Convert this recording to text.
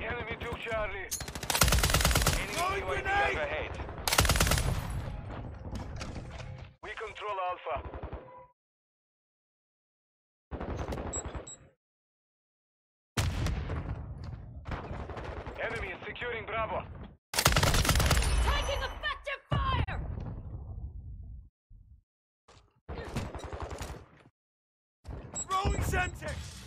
Enemy took Charlie. Enemy UAV grenade! overhead. We control Alpha. Enemy is securing Bravo. Taking effective fire! Throwing Semtex!